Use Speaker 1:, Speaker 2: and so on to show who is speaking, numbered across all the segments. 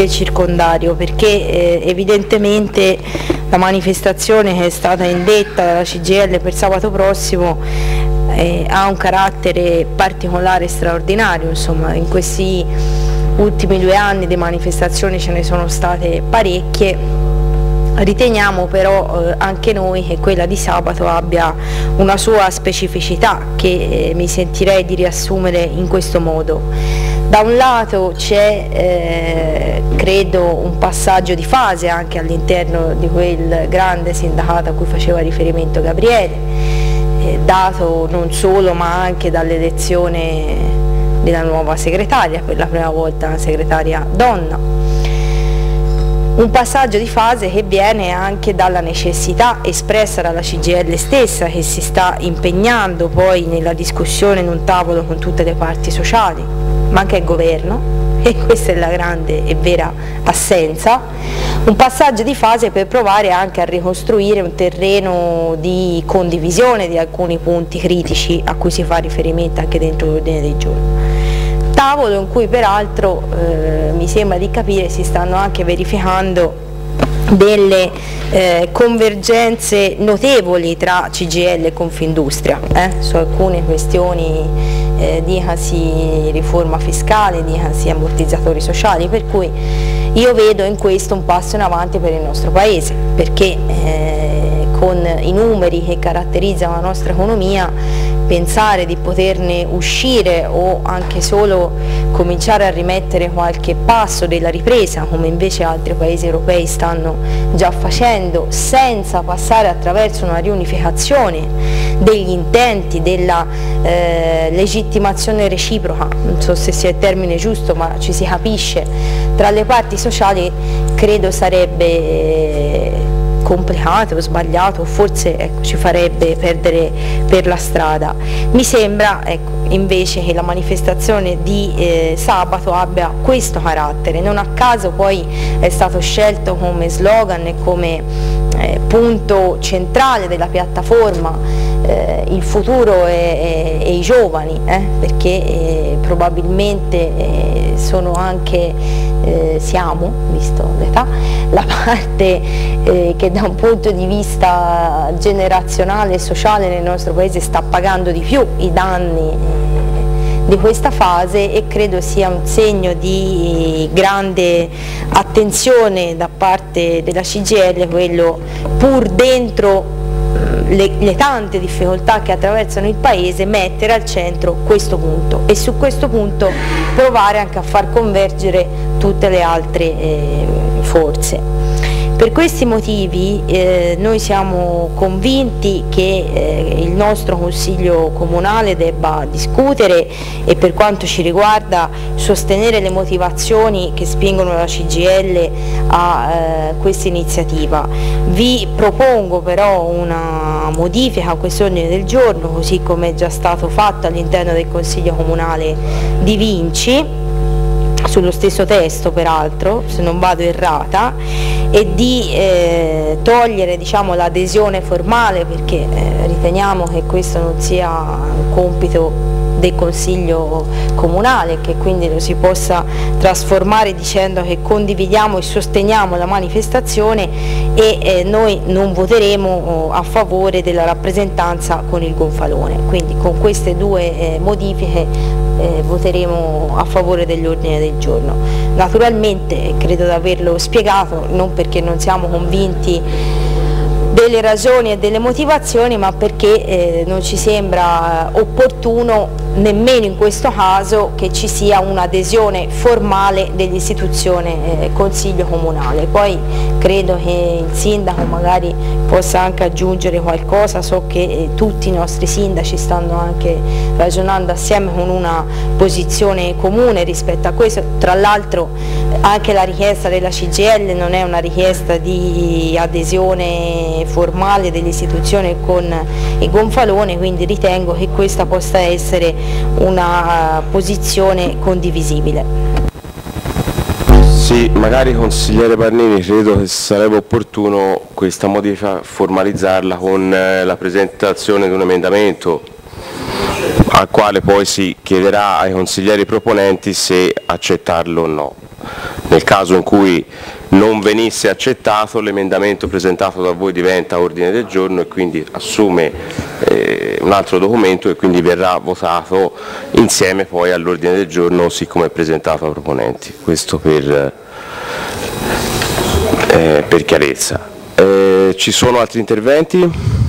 Speaker 1: del circondario perché eh, evidentemente la manifestazione che è stata indetta dalla CGL per sabato prossimo eh, ha un carattere particolare e straordinario, insomma in questi ultimi due anni di manifestazioni ce ne sono state parecchie Riteniamo però eh, anche noi che quella di sabato abbia una sua specificità che eh, mi sentirei di riassumere in questo modo. Da un lato c'è eh, credo un passaggio di fase anche all'interno di quel grande sindacato a cui faceva riferimento Gabriele, eh, dato non solo ma anche dall'elezione della nuova segretaria, per la prima volta una segretaria donna. Un passaggio di fase che viene anche dalla necessità espressa dalla CGL stessa che si sta impegnando poi nella discussione in un tavolo con tutte le parti sociali, ma anche il governo, e questa è la grande e vera assenza, un passaggio di fase per provare anche a ricostruire un terreno di condivisione di alcuni punti critici a cui si fa riferimento anche dentro l'ordine dei giorni. Tavolo in cui peraltro eh, mi sembra di capire si stanno anche verificando delle eh, convergenze notevoli tra CGL e Confindustria eh, su alcune questioni eh, dicasi riforma fiscale, dicasi ammortizzatori sociali, per cui io vedo in questo un passo in avanti per il nostro Paese, perché eh, con i numeri che caratterizzano la nostra economia pensare di poterne uscire o anche solo cominciare a rimettere qualche passo della ripresa come invece altri paesi europei stanno già facendo senza passare attraverso una riunificazione degli intenti, della eh, legittimazione reciproca, non so se sia il termine giusto ma ci si capisce, tra le parti sociali credo sarebbe eh, complicato o sbagliato, forse ecco, ci farebbe perdere per la strada. Mi sembra ecco, invece che la manifestazione di eh, sabato abbia questo carattere, non a caso poi è stato scelto come slogan e come eh, punto centrale della piattaforma eh, il futuro e, e, e i giovani, eh, perché eh, probabilmente eh, sono anche, eh, siamo, visto l'età, la parte eh, che da un punto di vista generazionale e sociale nel nostro paese sta pagando di più i danni di questa fase e credo sia un segno di grande attenzione da parte della CGL quello pur dentro le, le, tante difficoltà che attraversano il Paese, mettere al centro questo punto e su questo punto provare anche a far convergere tutte le altre eh, forze. Per questi motivi eh, noi siamo convinti che eh, il nostro Consiglio Comunale debba discutere e per quanto ci riguarda sostenere le motivazioni che spingono la CGL a eh, questa iniziativa. Vi propongo però una modifica a questo ordine del giorno, così come è già stato fatto all'interno del Consiglio Comunale di Vinci, sullo stesso testo peraltro, se non vado errata, e di eh, togliere diciamo, l'adesione formale perché eh, riteniamo che questo non sia un compito del Consiglio Comunale che quindi lo si possa trasformare dicendo che condividiamo e sosteniamo la manifestazione e eh, noi non voteremo oh, a favore della rappresentanza con il gonfalone. Quindi con queste due eh, modifiche eh, voteremo a favore dell'ordine del giorno. Naturalmente credo di averlo spiegato, non perché non siamo convinti delle ragioni e delle motivazioni ma perché eh, non ci sembra opportuno nemmeno in questo caso che ci sia un'adesione formale dell'istituzione eh, Consiglio Comunale. Poi credo che il Sindaco magari possa anche aggiungere qualcosa, so che eh, tutti i nostri sindaci stanno anche ragionando assieme con una posizione comune rispetto a questo, tra l'altro anche la richiesta della CGL non è una richiesta di adesione formale dell'istituzione con il gonfalone, quindi ritengo che questa possa essere una posizione condivisibile.
Speaker 2: Sì, magari consigliere Parnini, credo che sarebbe opportuno questa modifica formalizzarla con eh, la presentazione di un emendamento al quale poi si chiederà ai consiglieri proponenti se accettarlo o no. Nel caso in cui non venisse accettato l'emendamento presentato da voi diventa ordine del giorno e quindi assume eh, un altro documento e quindi verrà votato insieme poi all'ordine del giorno così come è presentato ai proponenti. Questo per, eh, per chiarezza. Eh, ci sono altri interventi?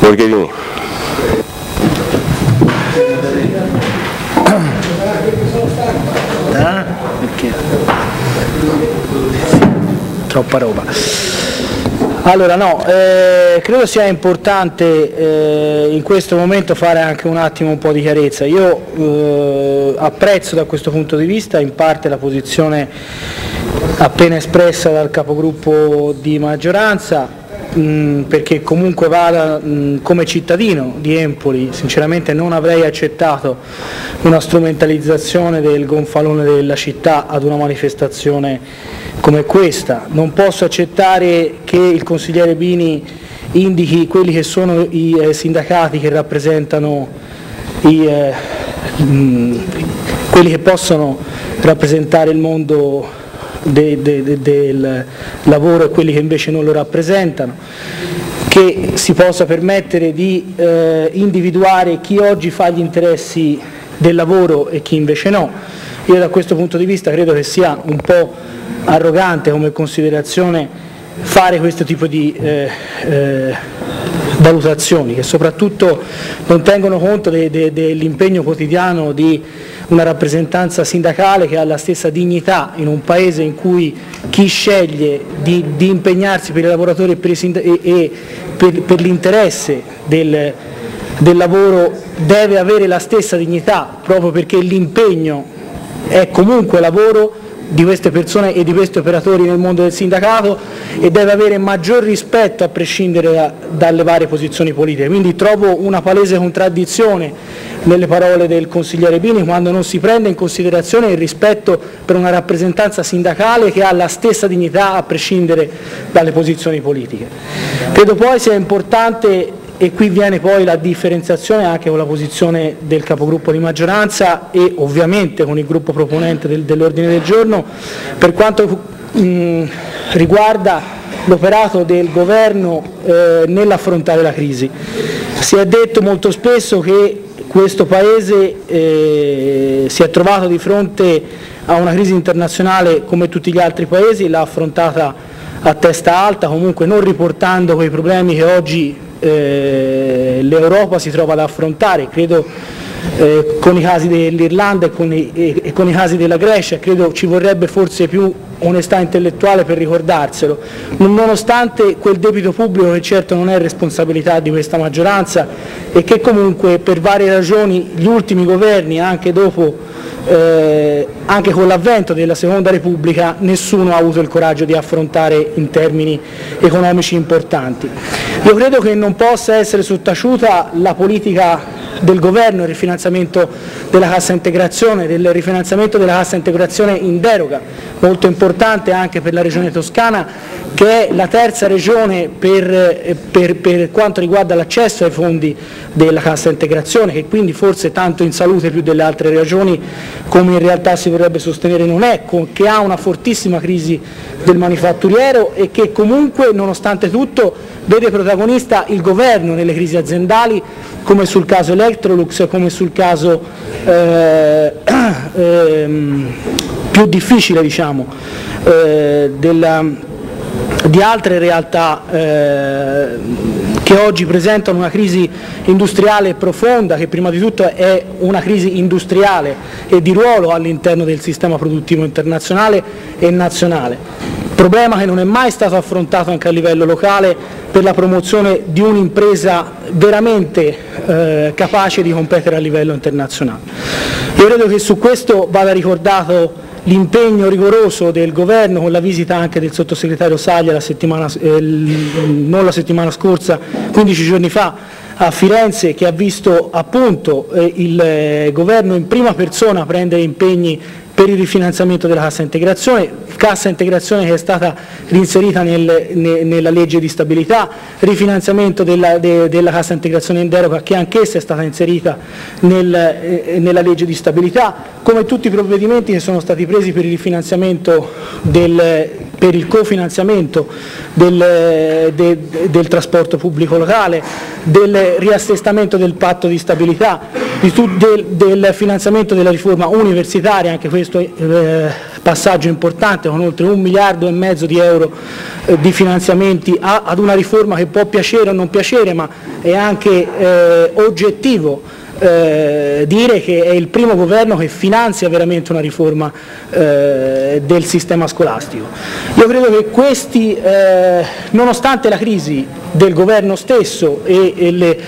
Speaker 2: Borgherini.
Speaker 3: Ah, perché? Troppa roba. Allora no, eh, credo sia importante eh, in questo momento fare anche un attimo un po' di chiarezza. Io eh, apprezzo da questo punto di vista in parte la posizione appena espressa dal capogruppo di maggioranza, perché comunque vada come cittadino di Empoli, sinceramente non avrei accettato una strumentalizzazione del gonfalone della città ad una manifestazione come questa. Non posso accettare che il consigliere Bini indichi quelli che sono i eh, sindacati che rappresentano i, eh, quelli che possono rappresentare il mondo de, de, de, del lavoro e quelli che invece non lo rappresentano, che si possa permettere di eh, individuare chi oggi fa gli interessi del lavoro e chi invece no. Io da questo punto di vista credo che sia un po' arrogante come considerazione fare questo tipo di eh, eh, valutazioni che soprattutto non tengono conto de, de, dell'impegno quotidiano di una rappresentanza sindacale che ha la stessa dignità in un paese in cui chi sceglie di, di impegnarsi per i lavoratori e per, per, per l'interesse del, del lavoro deve avere la stessa dignità proprio perché l'impegno è comunque lavoro di queste persone e di questi operatori nel mondo del sindacato e deve avere maggior rispetto a prescindere da, dalle varie posizioni politiche. Quindi trovo una palese contraddizione nelle parole del consigliere Bini quando non si prende in considerazione il rispetto per una rappresentanza sindacale che ha la stessa dignità a prescindere dalle posizioni politiche. Credo poi sia importante e qui viene poi la differenziazione anche con la posizione del capogruppo di maggioranza e ovviamente con il gruppo proponente del, dell'ordine del giorno per quanto mh, riguarda l'operato del governo eh, nell'affrontare la crisi. Si è detto molto spesso che questo Paese eh, si è trovato di fronte a una crisi internazionale come tutti gli altri Paesi, l'ha affrontata a testa alta, comunque non riportando quei problemi che oggi eh, l'Europa si trova ad affrontare, credo eh, con i casi dell'Irlanda e e, e con i casi della Grecia, credo ci vorrebbe forse più onestà intellettuale per ricordarselo, nonostante quel debito pubblico che certo non è responsabilità di questa maggioranza e che comunque per varie ragioni gli ultimi governi, anche dopo eh, anche con l'avvento della Seconda Repubblica nessuno ha avuto il coraggio di affrontare in termini economici importanti. Io credo che non possa essere sottaciuta la politica del governo il rifinanziamento della cassa integrazione, del rifinanziamento della cassa integrazione in deroga, molto importante anche per la regione toscana che è la terza regione per, eh, per, per quanto riguarda l'accesso ai fondi della cassa integrazione, che quindi forse tanto in salute più delle altre regioni come in realtà si vorrebbe sostenere non è, che ha una fortissima crisi del manifatturiero e che comunque nonostante tutto vede protagonista il governo nelle crisi aziendali come sul caso Electrolux, come sul caso eh, eh, più difficile diciamo, eh, della, di altre realtà eh, che oggi presentano una crisi industriale profonda, che prima di tutto è una crisi industriale e di ruolo all'interno del sistema produttivo internazionale e nazionale. Problema che non è mai stato affrontato anche a livello locale per la promozione di un'impresa veramente eh, capace di competere a livello internazionale. Io credo che su questo vada ricordato l'impegno rigoroso del governo con la visita anche del sottosegretario Saglia la settimana, eh, non la settimana scorsa, 15 giorni fa a Firenze che ha visto appunto eh, il eh, governo in prima persona prendere impegni per il rifinanziamento della cassa integrazione, cassa integrazione che è stata reinserita nel, ne, nella legge di stabilità, rifinanziamento della, de, della cassa integrazione in deroga che anch'essa è stata inserita nel, eh, nella legge di stabilità, come tutti i provvedimenti che sono stati presi per il rifinanziamento del, per il cofinanziamento del, de, del, trasporto pubblico locale, del riassestamento del patto di stabilità, del, del, finanziamento della riforma universitaria, anche questo eh, passaggio importante con oltre un miliardo e mezzo di euro eh, di finanziamenti a, ad una riforma che può piacere o non piacere ma è anche eh, oggettivo eh, dire che è il primo governo che finanzia veramente una riforma eh, del sistema scolastico. Io credo che questi, eh, nonostante la crisi del governo stesso e, e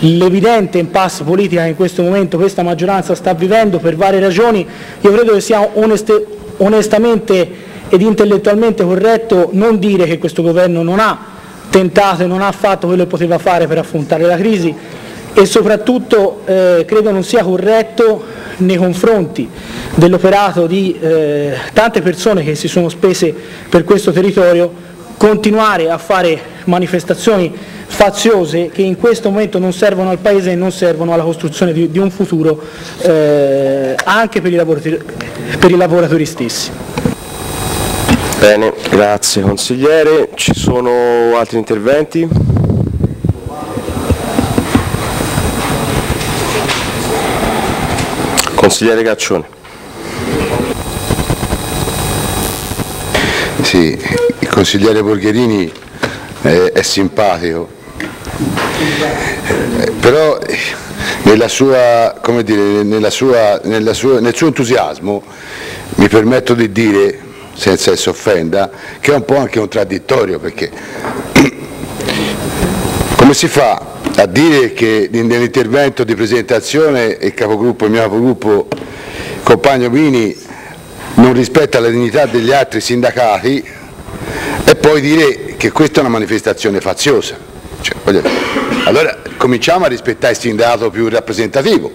Speaker 3: l'evidente impasse politica che in questo momento questa maggioranza sta vivendo per varie ragioni, io credo che sia oneste, onestamente ed intellettualmente corretto non dire che questo governo non ha tentato e non ha fatto quello che poteva fare per affrontare la crisi, e soprattutto eh, credo non sia corretto nei confronti dell'operato di eh, tante persone che si sono spese per questo territorio continuare a fare manifestazioni faziose che in questo momento non servono al Paese e non servono alla costruzione di, di un futuro eh, anche per i, per i lavoratori stessi.
Speaker 2: Bene, grazie consigliere. Ci sono altri interventi? Consigliere Gaccione.
Speaker 4: Sì, il consigliere Borgherini è, è simpatico, però nella sua, dire, nella sua, nella sua, nel suo entusiasmo mi permetto di dire, senza essere offenda, che è un po' anche contraddittorio perché come si fa a dire che nell'intervento di presentazione il capogruppo, il mio capogruppo compagno Vini non rispetta la dignità degli altri sindacati e poi dire che questa è una manifestazione faziosa. Cioè, allora cominciamo a rispettare il sindacato più rappresentativo,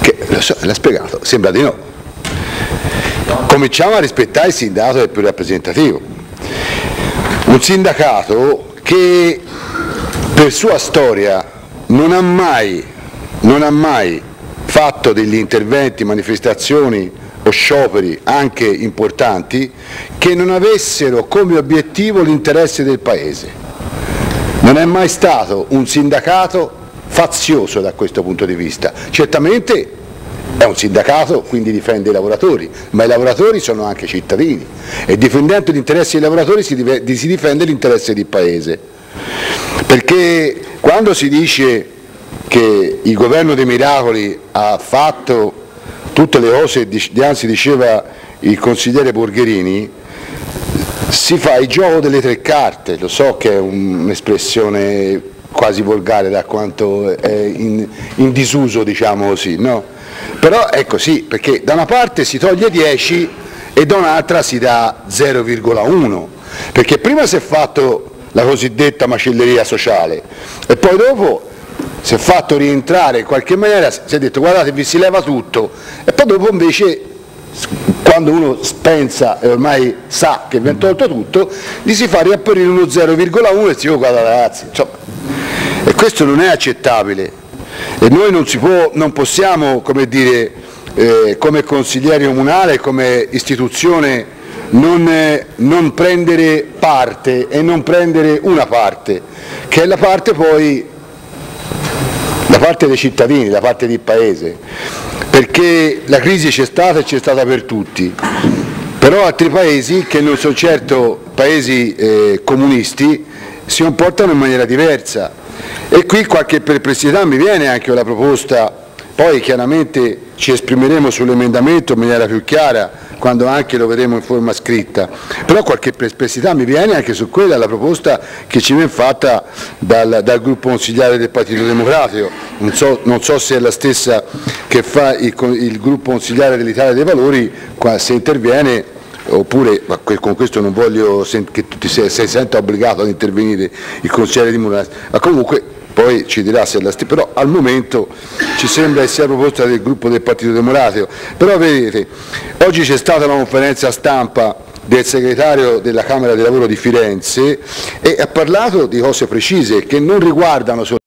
Speaker 4: che so, l'ha spiegato, sembra di no. Cominciamo a rispettare il sindacato più rappresentativo. Un sindacato che per sua storia non ha mai, non ha mai fatto degli interventi, manifestazioni o scioperi anche importanti che non avessero come obiettivo l'interesse del Paese. Non è mai stato un sindacato fazioso da questo punto di vista. Certamente è un sindacato, quindi difende i lavoratori, ma i lavoratori sono anche cittadini e difendendo gli interessi dei lavoratori si, difende l'interesse del Paese. Perché quando si dice che il governo dei miracoli ha fatto tutte le cose, anzi diceva il consigliere Borgherini, si fa il gioco delle tre carte, lo so che è un'espressione quasi volgare da quanto è in, in disuso, diciamo così, no? però è così, perché da una parte si toglie 10 e da un'altra si dà 0,1, perché prima si è fatto la cosiddetta macelleria sociale. E poi dopo si è fatto rientrare in qualche maniera, si è detto guardate vi si leva tutto. E poi dopo invece quando uno pensa e ormai sa che viene tolto tutto, gli si fa riapparire uno 0,1 e si dice guarda ragazzi, insomma, e questo non è accettabile. E noi non, può, non possiamo come, dire, eh, come consigliere comunale, come istituzione non, eh, non, prendere parte e non prendere una parte, che è la parte poi, la parte dei cittadini, la parte del paese, perché la crisi c'è stata e c'è stata per tutti, però altri paesi che non sono certo paesi eh, comunisti si comportano in maniera diversa. E qui qualche perplessità mi viene anche la proposta, poi chiaramente ci esprimeremo sull'emendamento in maniera più chiara, quando anche lo vedremo in forma scritta, però qualche perplessità mi viene anche su quella, la proposta che ci viene fatta dal, dal gruppo consigliare del Partito Democratico, non so, non so, se è la stessa che fa il, il gruppo consigliare dell'Italia dei Valori, se interviene oppure, ma con questo non voglio che tu ti sei, sei sempre obbligato ad intervenire il consigliere di Murano, ma comunque poi ci dirà se la sti- però al momento ci sembra che sia proposta del gruppo del Partito Democratico. Però vedete, oggi c'è stata una conferenza stampa del segretario della Camera del Lavoro di Firenze e ha parlato di cose precise che non riguardano soltanto